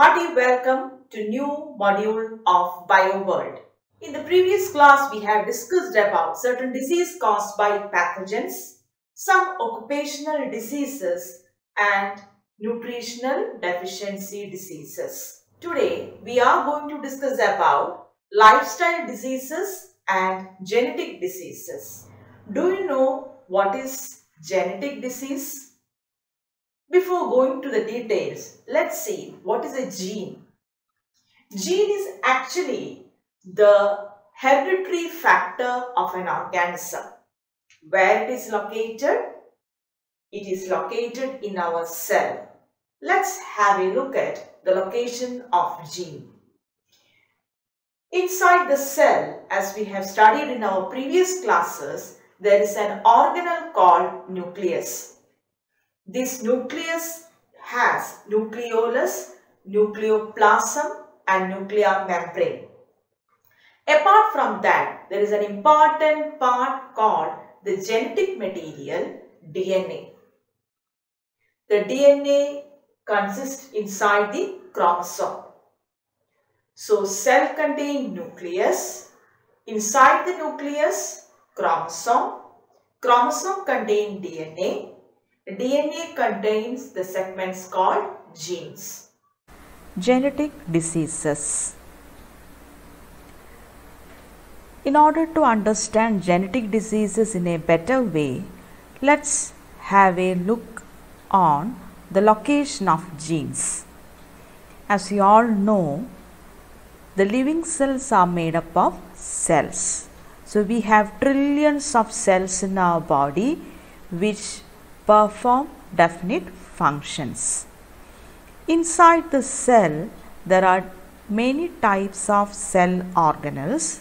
hearty welcome to new module of BioWorld. In the previous class, we have discussed about certain disease caused by pathogens, some occupational diseases and nutritional deficiency diseases. Today, we are going to discuss about lifestyle diseases and genetic diseases. Do you know what is genetic disease? Before going to the details, let's see what is a gene. Gene is actually the hereditary factor of an organism. Where it is located? It is located in our cell. Let's have a look at the location of gene. Inside the cell, as we have studied in our previous classes, there is an organelle called nucleus. This nucleus has nucleolus, nucleoplasm and nuclear membrane. Apart from that, there is an important part called the genetic material DNA. The DNA consists inside the chromosome. So, cell contain nucleus, inside the nucleus chromosome, chromosome contain DNA DNA contains the segments called genes. Genetic diseases. In order to understand genetic diseases in a better way, let's have a look on the location of genes. As you all know, the living cells are made up of cells. So we have trillions of cells in our body which perform definite functions. Inside the cell, there are many types of cell organelles.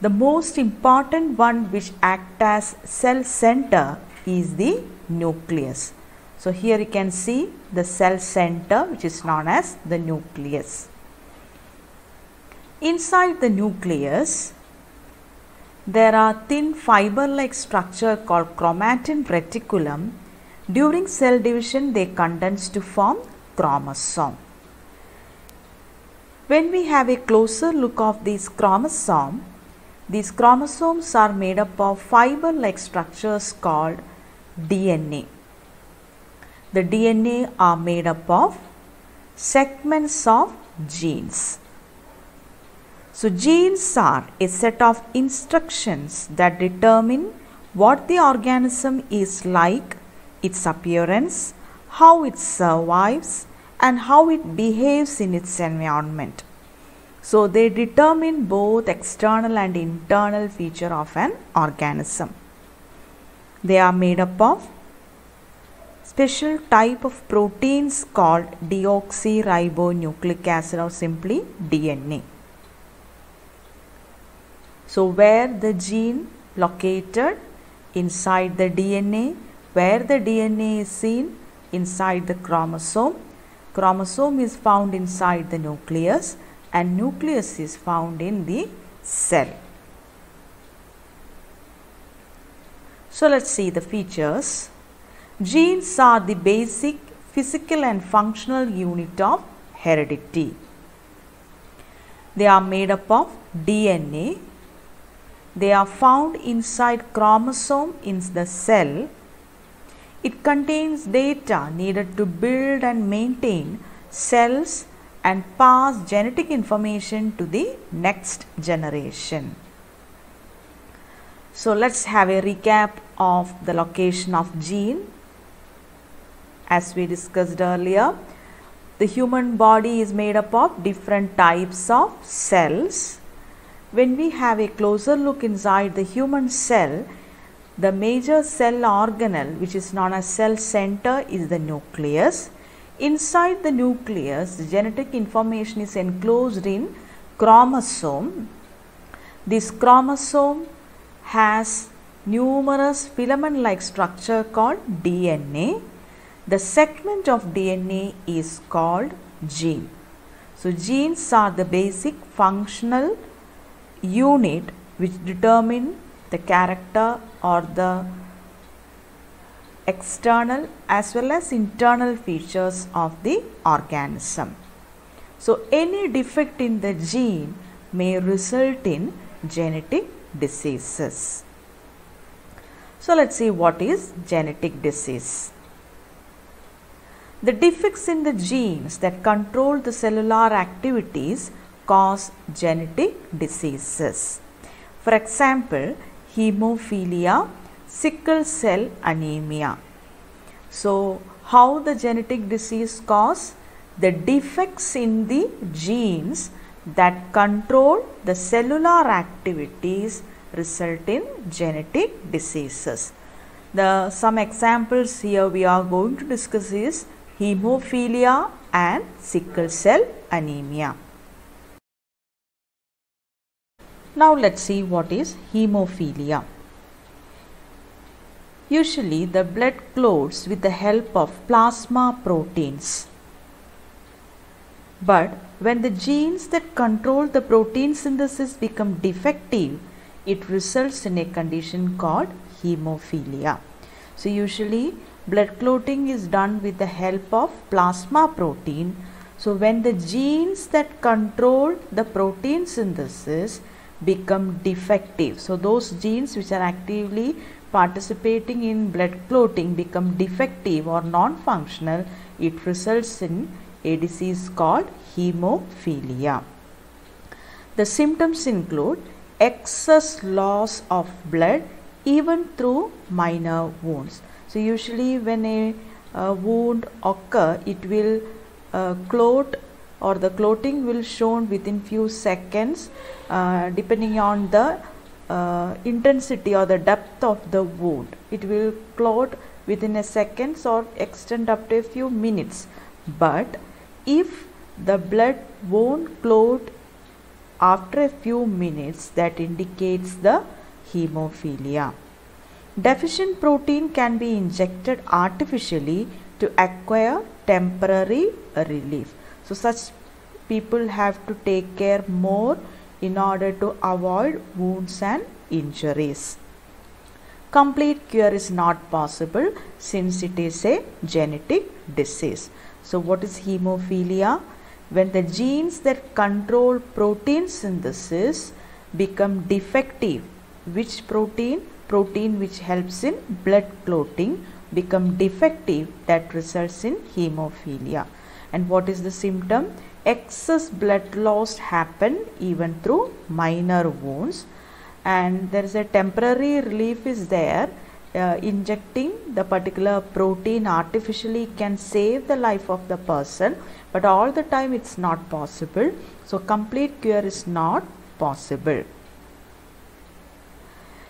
The most important one which act as cell center is the nucleus. So here you can see the cell center which is known as the nucleus. Inside the nucleus, there are thin fiber-like structure called chromatin reticulum. During cell division, they condense to form chromosome. When we have a closer look of these chromosome, these chromosomes are made up of fiber-like structures called DNA. The DNA are made up of segments of genes. So, genes are a set of instructions that determine what the organism is like, its appearance, how it survives and how it behaves in its environment. So, they determine both external and internal feature of an organism. They are made up of special type of proteins called deoxyribonucleic acid or simply DNA. So, where the gene located inside the DNA, where the DNA is seen inside the chromosome, chromosome is found inside the nucleus and nucleus is found in the cell. So, let us see the features. Genes are the basic physical and functional unit of heredity. They are made up of DNA they are found inside chromosome in the cell. It contains data needed to build and maintain cells and pass genetic information to the next generation. So let's have a recap of the location of gene. As we discussed earlier, the human body is made up of different types of cells when we have a closer look inside the human cell, the major cell organelle which is known as cell center is the nucleus. Inside the nucleus, the genetic information is enclosed in chromosome. This chromosome has numerous filament-like structure called DNA. The segment of DNA is called gene. So, genes are the basic functional unit which determine the character or the external as well as internal features of the organism. So, any defect in the gene may result in genetic diseases. So, let us see what is genetic disease. The defects in the genes that control the cellular activities cause genetic diseases. For example, hemophilia, sickle cell anemia. So, how the genetic disease cause? The defects in the genes that control the cellular activities result in genetic diseases. The some examples here we are going to discuss is hemophilia and sickle cell anemia. Now let's see what is hemophilia. Usually the blood clots with the help of plasma proteins. But when the genes that control the protein synthesis become defective, it results in a condition called hemophilia. So usually blood clotting is done with the help of plasma protein. So when the genes that control the protein synthesis become defective. So those genes which are actively participating in blood clotting become defective or non-functional, it results in a disease called hemophilia. The symptoms include excess loss of blood even through minor wounds. So usually when a, a wound occur, it will uh, clot or the clotting will shown within few seconds uh, depending on the uh, intensity or the depth of the wound. It will clot within a seconds or extend up to a few minutes. But if the blood won't clot after a few minutes that indicates the hemophilia. Deficient protein can be injected artificially to acquire temporary relief. So such people have to take care more in order to avoid wounds and injuries. Complete cure is not possible since it is a genetic disease. So what is hemophilia? When the genes that control protein synthesis become defective. Which protein? Protein which helps in blood clotting become defective that results in hemophilia. And what is the symptom? Excess blood loss happen even through minor wounds. And there is a temporary relief is there. Uh, injecting the particular protein artificially can save the life of the person but all the time it's not possible. So complete cure is not possible.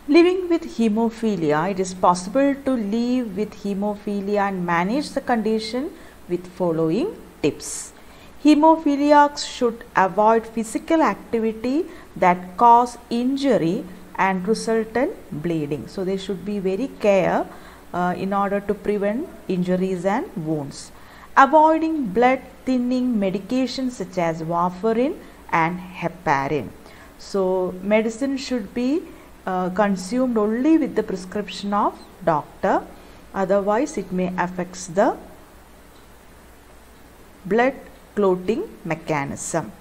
Living with hemophilia it is possible to live with hemophilia and manage the condition with following tips hemophiliacs should avoid physical activity that cause injury and resultant bleeding. So they should be very care uh, in order to prevent injuries and wounds. Avoiding blood thinning medications such as warfarin and heparin. So medicine should be uh, consumed only with the prescription of doctor otherwise it may affects the blood clotting mechanism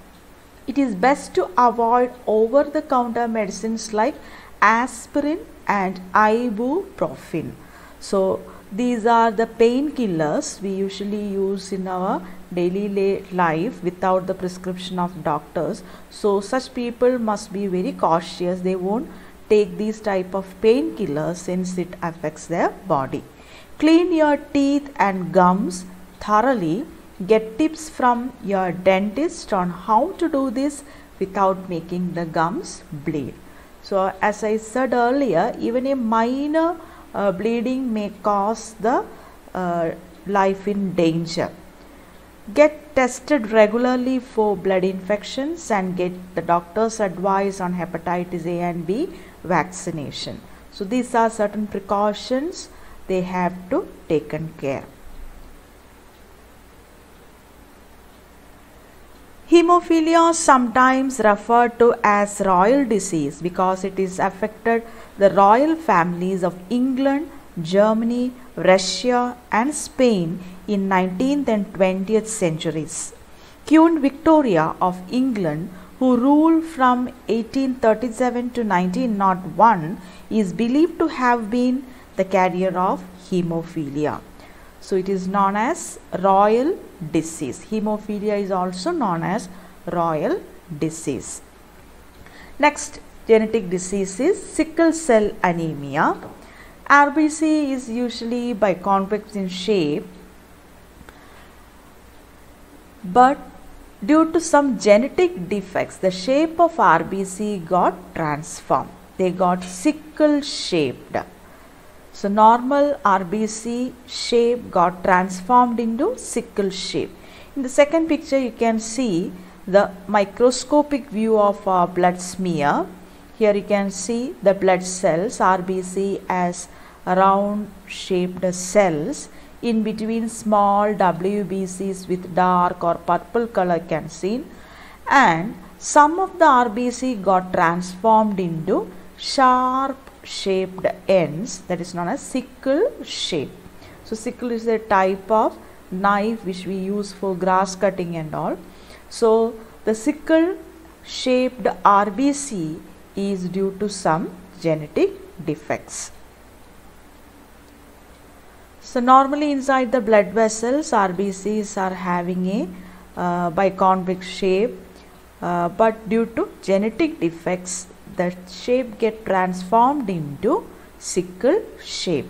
it is best to avoid over the counter medicines like aspirin and ibuprofen. So these are the painkillers we usually use in our daily life without the prescription of doctors. So such people must be very cautious. They won't take these type of painkillers since it affects their body. Clean your teeth and gums thoroughly Get tips from your dentist on how to do this without making the gums bleed. So as I said earlier, even a minor uh, bleeding may cause the uh, life in danger. Get tested regularly for blood infections and get the doctor's advice on hepatitis A and B vaccination. So these are certain precautions they have to taken care. Hemophilia sometimes referred to as royal disease because it is affected the royal families of England, Germany, Russia and Spain in 19th and 20th centuries. Queen Victoria of England who ruled from 1837 to 1901 is believed to have been the carrier of hemophilia. So it is known as royal disease. Hemophilia is also known as royal disease. Next genetic disease is sickle cell anemia. RBC is usually by biconvex in shape but due to some genetic defects the shape of RBC got transformed. They got sickle shaped. So normal RBC shape got transformed into sickle shape. In the second picture you can see the microscopic view of a blood smear. Here you can see the blood cells RBC as round shaped cells in between small WBCs with dark or purple color can seen and some of the RBC got transformed into sharp shaped ends that is known as sickle shape. So sickle is a type of knife which we use for grass cutting and all. So the sickle shaped RBC is due to some genetic defects. So normally inside the blood vessels RBCs are having a uh, biconvex shape uh, but due to genetic defects the shape get transformed into sickle shape.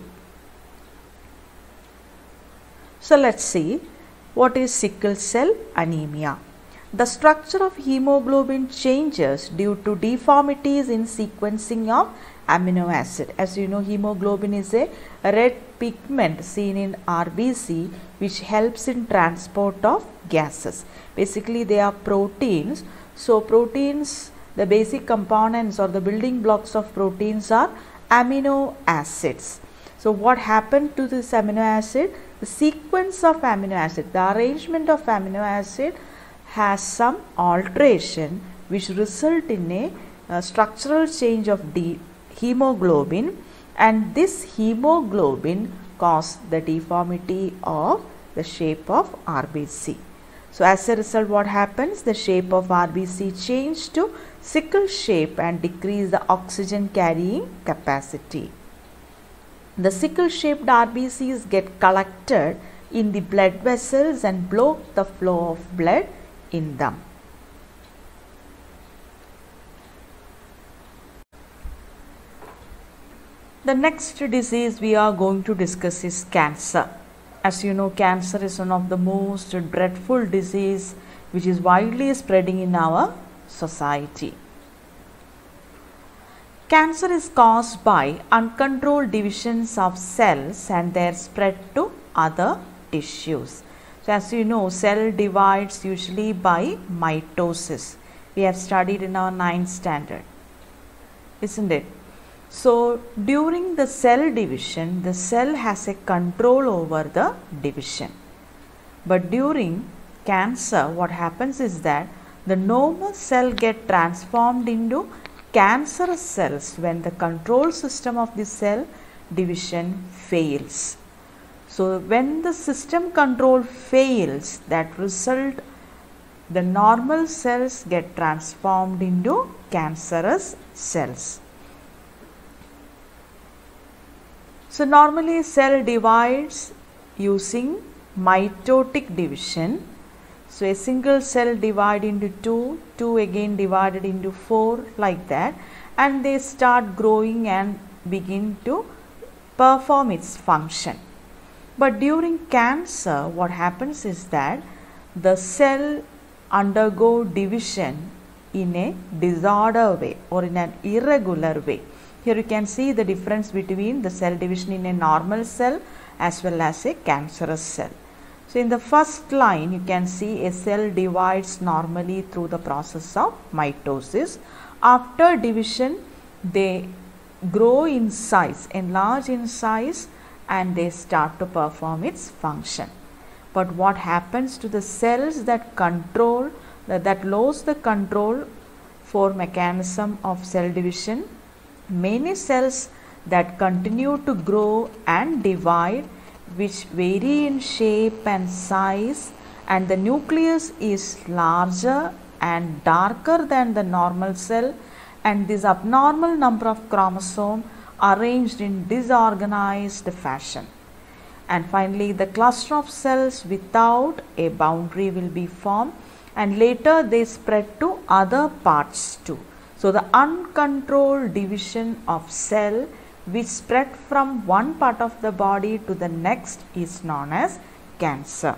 So let's see what is sickle cell anemia. The structure of hemoglobin changes due to deformities in sequencing of amino acid. As you know hemoglobin is a red pigment seen in RBC which helps in transport of gases. Basically they are proteins. So proteins the basic components or the building blocks of proteins are amino acids. So what happened to this amino acid? The sequence of amino acid, the arrangement of amino acid has some alteration which result in a, a structural change of the hemoglobin and this hemoglobin cause the deformity of the shape of RBC. So as a result what happens? The shape of RBC change to sickle shape and decrease the oxygen carrying capacity. The sickle shaped RBCs get collected in the blood vessels and block the flow of blood in them. The next disease we are going to discuss is cancer. As you know, cancer is one of the most dreadful disease which is widely spreading in our society. Cancer is caused by uncontrolled divisions of cells and their spread to other tissues. So as you know, cell divides usually by mitosis. We have studied in our ninth standard, isn't it? So during the cell division, the cell has a control over the division. But during cancer, what happens is that the normal cell get transformed into cancerous cells when the control system of the cell division fails. So when the system control fails, that result the normal cells get transformed into cancerous cells. So normally cell divides using mitotic division. So a single cell divide into 2, 2 again divided into 4 like that and they start growing and begin to perform its function. But during cancer what happens is that the cell undergo division in a disorder way or in an irregular way. Here you can see the difference between the cell division in a normal cell as well as a cancerous cell. So in the first line you can see a cell divides normally through the process of mitosis. After division they grow in size, enlarge in size and they start to perform its function. But what happens to the cells that control, that, that lose the control for mechanism of cell division many cells that continue to grow and divide which vary in shape and size and the nucleus is larger and darker than the normal cell and this abnormal number of chromosome arranged in disorganized fashion. And finally, the cluster of cells without a boundary will be formed and later they spread to other parts too. So, the uncontrolled division of cell which spread from one part of the body to the next is known as cancer.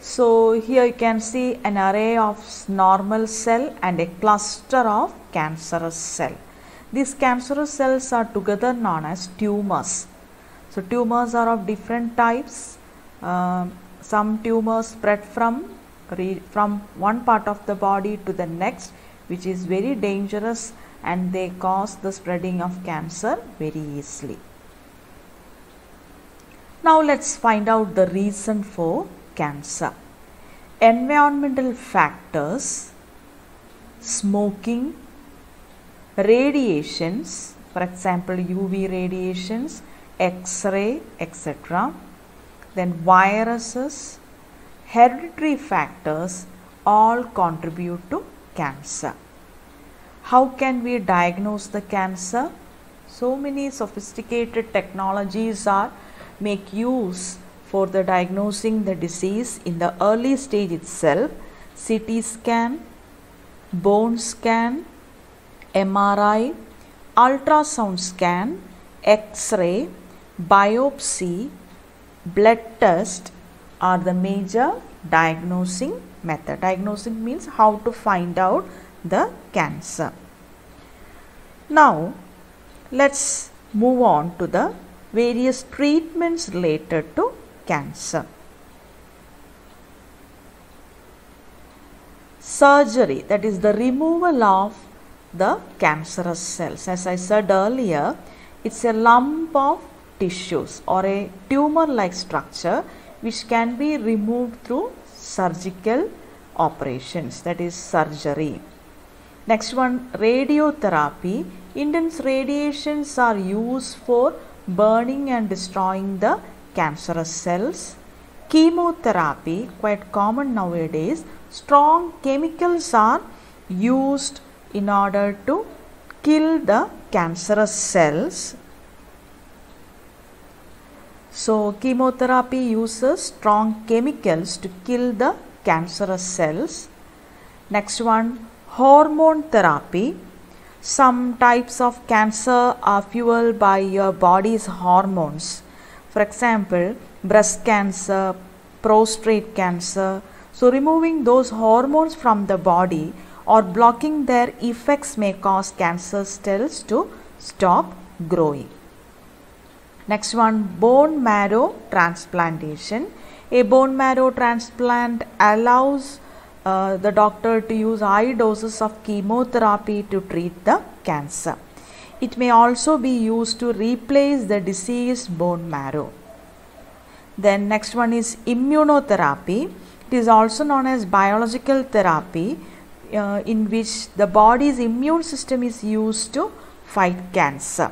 So here you can see an array of normal cell and a cluster of cancerous cell. These cancerous cells are together known as tumors. So tumors are of different types. Uh, some tumors spread from from one part of the body to the next which is very dangerous and they cause the spreading of cancer very easily. Now let's find out the reason for cancer. Environmental factors, smoking, radiations, for example UV radiations, X-ray, etc. Then viruses, hereditary factors all contribute to cancer. How can we diagnose the cancer? So many sophisticated technologies are make use for the diagnosing the disease in the early stage itself. CT scan, bone scan, MRI, ultrasound scan, X-ray, biopsy, blood test are the major diagnosing method. Diagnosing means how to find out the cancer. Now, let's move on to the various treatments related to cancer. Surgery, that is the removal of the cancerous cells. As I said earlier, it's a lump of tissues or a tumor like structure which can be removed through surgical operations that is surgery. Next one radiotherapy. Intense radiations are used for burning and destroying the cancerous cells. Chemotherapy quite common nowadays. Strong chemicals are used in order to kill the cancerous cells. So chemotherapy uses strong chemicals to kill the cancerous cells. Next one, hormone therapy. Some types of cancer are fueled by your body's hormones. For example, breast cancer, prostate cancer. So removing those hormones from the body or blocking their effects may cause cancer cells to stop growing. Next one, bone marrow transplantation. A bone marrow transplant allows uh, the doctor to use high doses of chemotherapy to treat the cancer. It may also be used to replace the diseased bone marrow. Then next one is immunotherapy. It is also known as biological therapy uh, in which the body's immune system is used to fight cancer.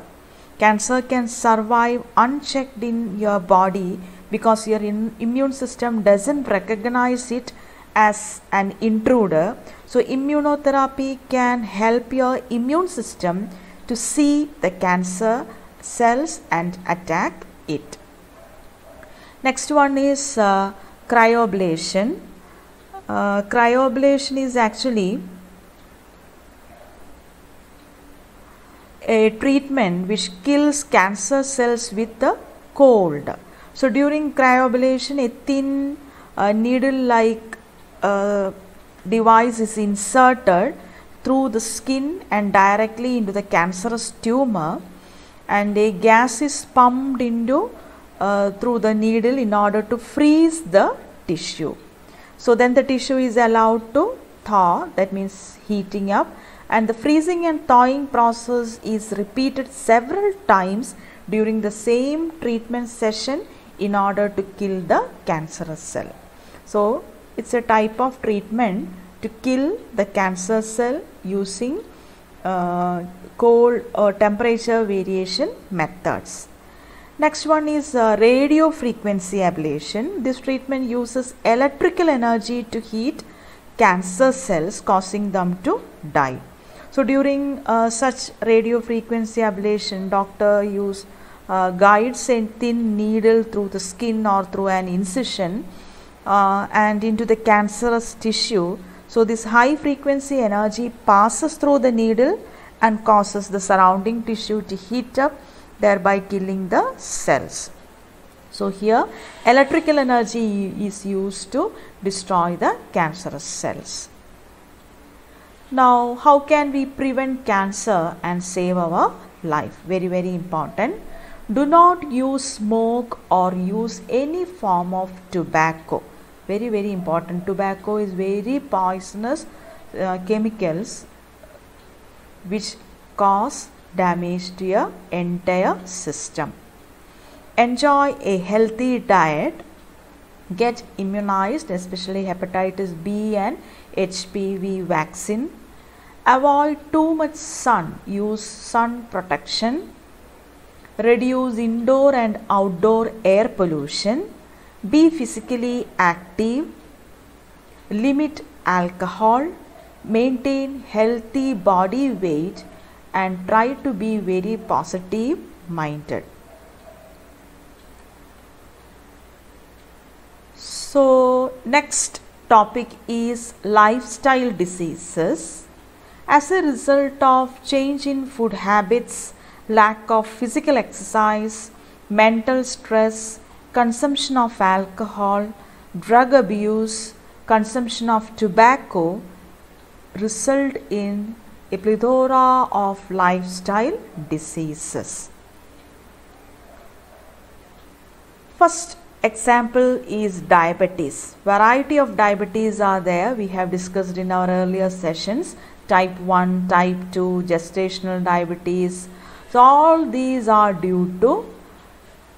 Cancer can survive unchecked in your body because your immune system doesn't recognize it as an intruder. So, immunotherapy can help your immune system to see the cancer cells and attack it. Next one is uh, cryoablation. Uh, cryoablation is actually a treatment which kills cancer cells with the cold. So during cryoablation, a thin uh, needle-like uh, device is inserted through the skin and directly into the cancerous tumor and a gas is pumped into uh, through the needle in order to freeze the tissue. So then the tissue is allowed to thaw that means heating up and the freezing and thawing process is repeated several times during the same treatment session in order to kill the cancerous cell. So it's a type of treatment to kill the cancer cell using uh, cold or temperature variation methods. Next one is uh, radio frequency ablation. This treatment uses electrical energy to heat cancer cells causing them to die. So during uh, such radio frequency ablation, doctor use uh, guides a thin needle through the skin or through an incision uh, and into the cancerous tissue. So this high frequency energy passes through the needle and causes the surrounding tissue to heat up thereby killing the cells. So here electrical energy is used to destroy the cancerous cells. Now how can we prevent cancer and save our life? Very very important. Do not use smoke or use any form of tobacco. Very very important. Tobacco is very poisonous uh, chemicals which cause damage to your entire system. Enjoy a healthy diet. Get immunized, especially hepatitis B and HPV vaccine. Avoid too much sun. Use sun protection. Reduce indoor and outdoor air pollution. Be physically active. Limit alcohol. Maintain healthy body weight and try to be very positive minded. So, next topic is lifestyle diseases. As a result of change in food habits, lack of physical exercise, mental stress, consumption of alcohol, drug abuse, consumption of tobacco result in a plethora of lifestyle diseases. First example is diabetes. Variety of diabetes are there. We have discussed in our earlier sessions. Type 1, type 2, gestational diabetes. So all these are due to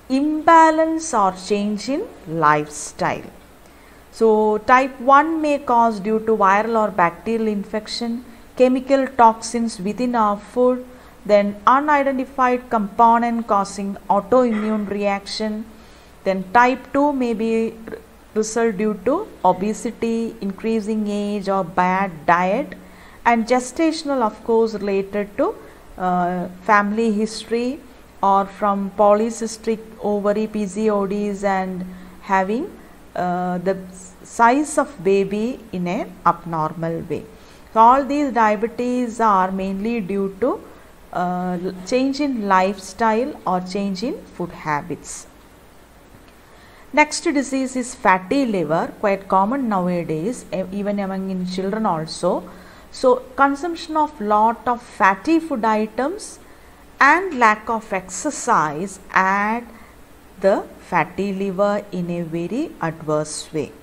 imbalance or change in lifestyle. So type 1 may cause due to viral or bacterial infection chemical toxins within our food, then unidentified component causing autoimmune reaction, then type 2 may be result due to obesity, increasing age or bad diet and gestational of course related to uh, family history or from polycystic ovary PCODs and having uh, the size of baby in an abnormal way. So, all these diabetes are mainly due to uh, change in lifestyle or change in food habits. Next disease is fatty liver, quite common nowadays, even among in children also. So, consumption of lot of fatty food items and lack of exercise add the fatty liver in a very adverse way.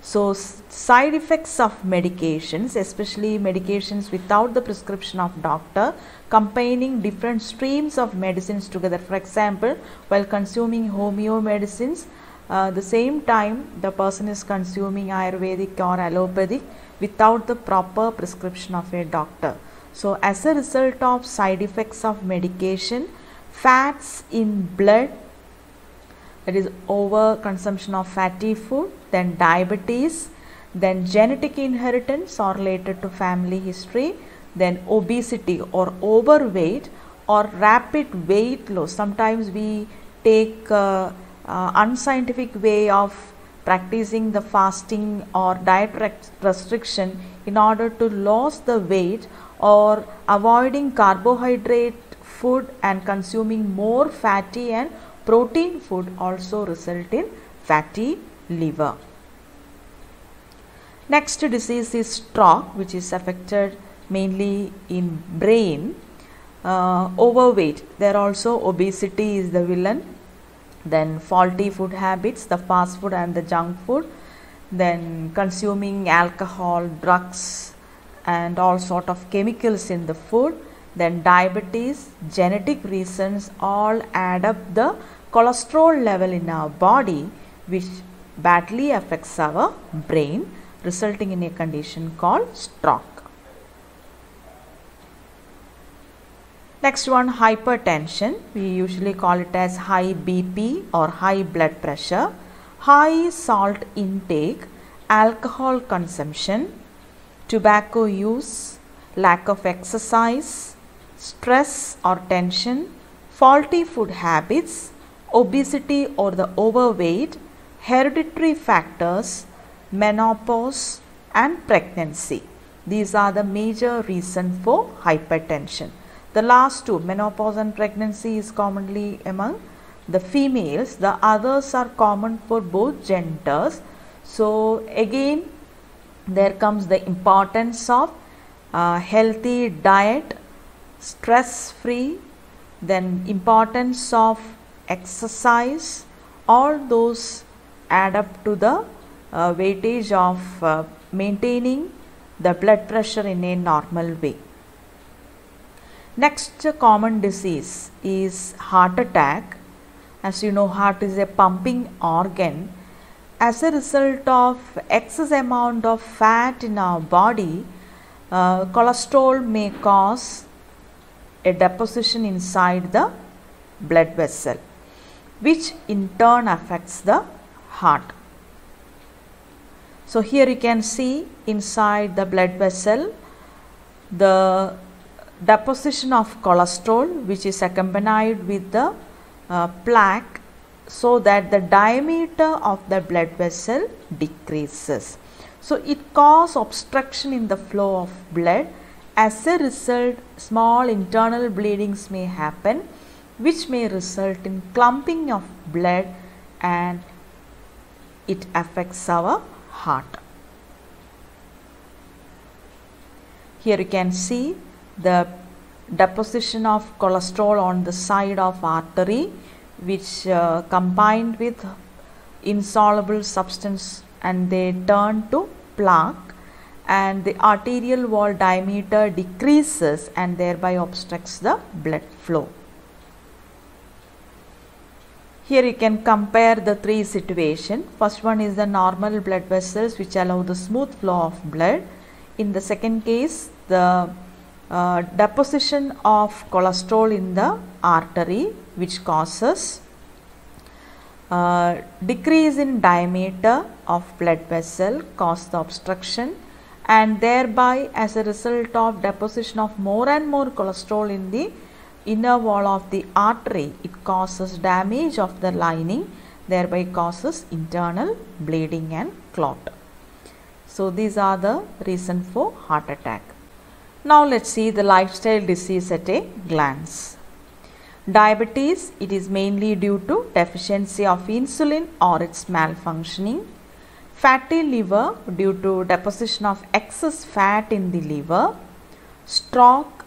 So, side effects of medications, especially medications without the prescription of doctor, combining different streams of medicines together. For example, while consuming homeo medicines, uh, the same time the person is consuming Ayurvedic or allopathic without the proper prescription of a doctor. So, as a result of side effects of medication, fats in blood that is over consumption of fatty food, then diabetes, then genetic inheritance or related to family history, then obesity or overweight or rapid weight loss. Sometimes we take uh, uh, unscientific way of practicing the fasting or diet restriction in order to lose the weight or avoiding carbohydrate food and consuming more fatty and protein food also result in fatty liver. Next disease is stroke which is affected mainly in brain. Uh, overweight, there also obesity is the villain. Then faulty food habits, the fast food and the junk food. Then consuming alcohol, drugs and all sort of chemicals in the food. Then diabetes, genetic reasons all add up the cholesterol level in our body which badly affects our brain resulting in a condition called stroke. Next one hypertension. We usually call it as high BP or high blood pressure, high salt intake, alcohol consumption, tobacco use, lack of exercise, stress or tension, faulty food habits, obesity or the overweight, hereditary factors, menopause and pregnancy. These are the major reasons for hypertension. The last two, menopause and pregnancy is commonly among the females. The others are common for both genders. So again, there comes the importance of uh, healthy diet, stress free, then importance of exercise, all those add up to the uh, weightage of uh, maintaining the blood pressure in a normal way. Next common disease is heart attack. As you know, heart is a pumping organ. As a result of excess amount of fat in our body, uh, cholesterol may cause a deposition inside the blood vessel, which in turn affects the heart. So here you can see inside the blood vessel the deposition of cholesterol which is accompanied with the uh, plaque so that the diameter of the blood vessel decreases. So it causes obstruction in the flow of blood. As a result, small internal bleedings may happen which may result in clumping of blood and it affects our heart. Here you can see the deposition of cholesterol on the side of artery which uh, combined with insoluble substance and they turn to plaque and the arterial wall diameter decreases and thereby obstructs the blood flow. Here you can compare the three situation. First one is the normal blood vessels which allow the smooth flow of blood. In the second case, the uh, deposition of cholesterol in the artery which causes uh, decrease in diameter of blood vessel cause the obstruction and thereby as a result of deposition of more and more cholesterol in the inner wall of the artery it causes damage of the lining thereby causes internal bleeding and clot. So these are the reason for heart attack. Now let's see the lifestyle disease at a glance. Diabetes, it is mainly due to deficiency of insulin or its malfunctioning. Fatty liver due to deposition of excess fat in the liver. Stroke,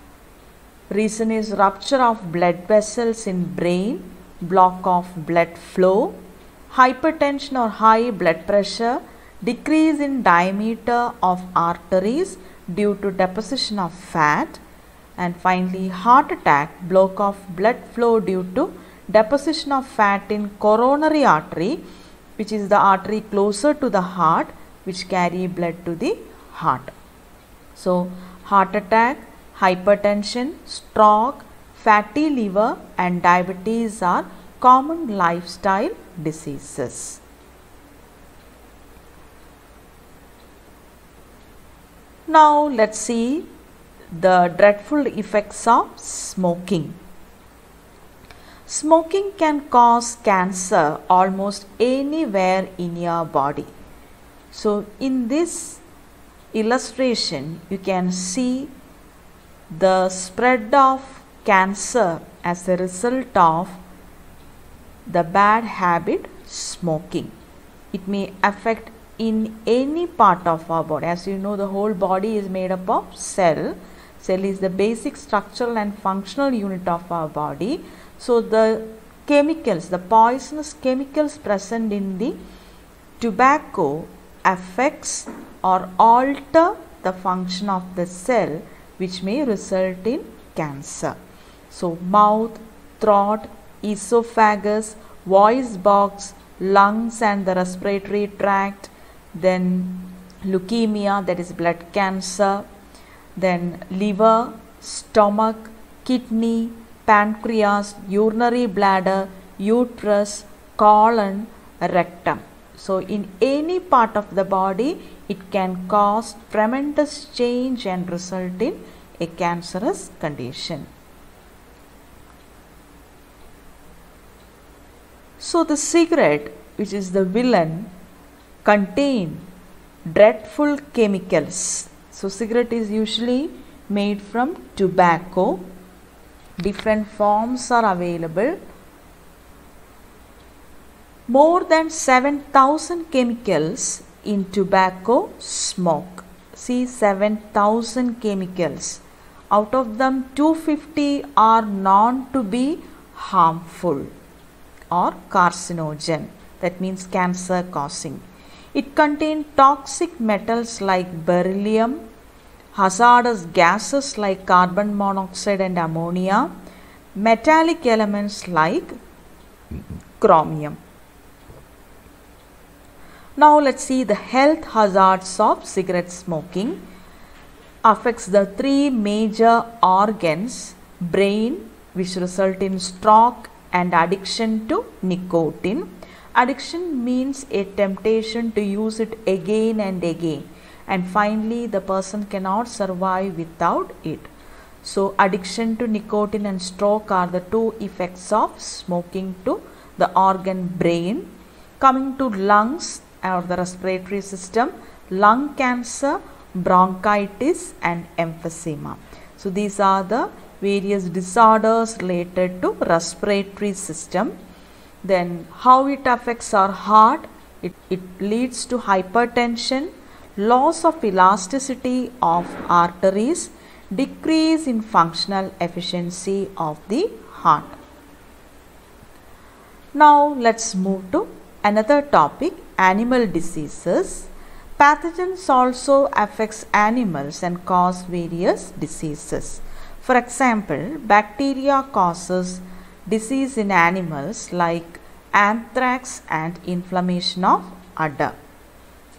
reason is rupture of blood vessels in brain, block of blood flow. Hypertension or high blood pressure, decrease in diameter of arteries due to deposition of fat and finally heart attack block of blood flow due to deposition of fat in coronary artery which is the artery closer to the heart which carry blood to the heart. So heart attack, hypertension, stroke, fatty liver and diabetes are common lifestyle diseases. Now let's see the dreadful effects of smoking. Smoking can cause cancer almost anywhere in your body. So in this illustration you can see the spread of cancer as a result of the bad habit smoking. It may affect in any part of our body. As you know, the whole body is made up of cell. Cell is the basic structural and functional unit of our body. So, the chemicals, the poisonous chemicals present in the tobacco affects or alter the function of the cell which may result in cancer. So, mouth, throat, esophagus, voice box, lungs and the respiratory tract, then leukemia that is blood cancer, then liver, stomach, kidney, pancreas, urinary bladder, uterus, colon, rectum. So, in any part of the body, it can cause tremendous change and result in a cancerous condition. So, the cigarette, which is the villain, contain dreadful chemicals. So, cigarette is usually made from tobacco. Different forms are available. More than 7000 chemicals in tobacco smoke. See 7000 chemicals. Out of them 250 are known to be harmful or carcinogen that means cancer causing. It contains toxic metals like beryllium, hazardous gases like carbon monoxide and ammonia, metallic elements like chromium. Now let's see the health hazards of cigarette smoking affects the three major organs brain which result in stroke and addiction to nicotine Addiction means a temptation to use it again and again, and finally, the person cannot survive without it. So, addiction to nicotine and stroke are the two effects of smoking to the organ brain. Coming to lungs or the respiratory system, lung cancer, bronchitis, and emphysema. So, these are the various disorders related to respiratory system then how it affects our heart it, it leads to hypertension loss of elasticity of arteries decrease in functional efficiency of the heart. Now let's move to another topic animal diseases. Pathogens also affects animals and cause various diseases. For example bacteria causes disease in animals like anthrax and inflammation of udder,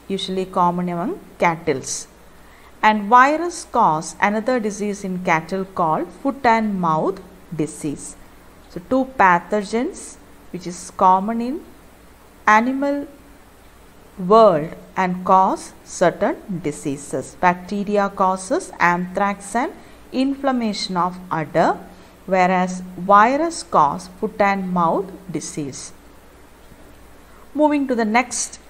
usually common among cattle. And virus cause another disease in cattle called foot and mouth disease. So, two pathogens which is common in animal world and cause certain diseases. Bacteria causes anthrax and inflammation of udder whereas virus cause foot and mouth disease. Moving to the next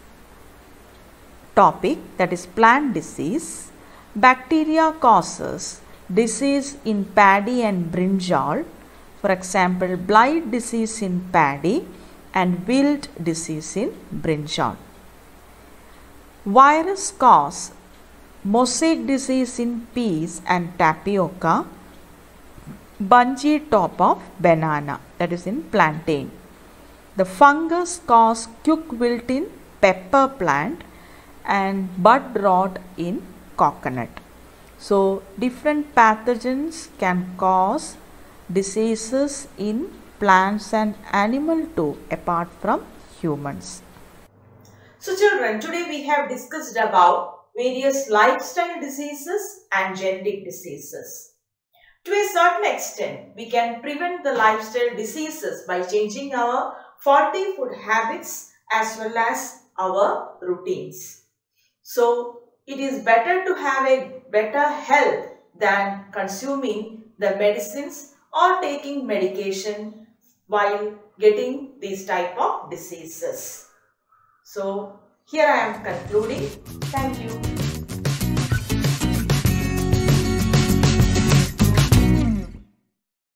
topic that is plant disease. Bacteria causes disease in paddy and brinjal. For example, blight disease in paddy and wilt disease in brinjal. Virus cause mosaic disease in peas and tapioca Bunchy top of banana that is in plantain. The fungus cause quick wilt in pepper plant and bud rot in coconut. So different pathogens can cause diseases in plants and animal too apart from humans. So children, today we have discussed about various lifestyle diseases and genetic diseases. To a certain extent, we can prevent the lifestyle diseases by changing our faulty food habits as well as our routines. So, it is better to have a better health than consuming the medicines or taking medication while getting these type of diseases. So, here I am concluding. Thank you.